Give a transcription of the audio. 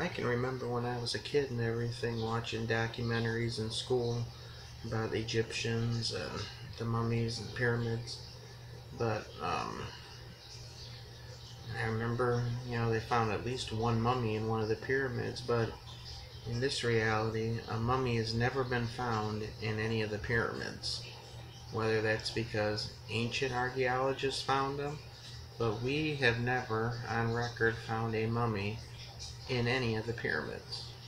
I can remember when I was a kid and everything, watching documentaries in school about the Egyptians and the mummies and pyramids. But um, I remember, you know, they found at least one mummy in one of the pyramids, but in this reality, a mummy has never been found in any of the pyramids. Whether that's because ancient archaeologists found them, but we have never, on record, found a mummy in any of the pyramids.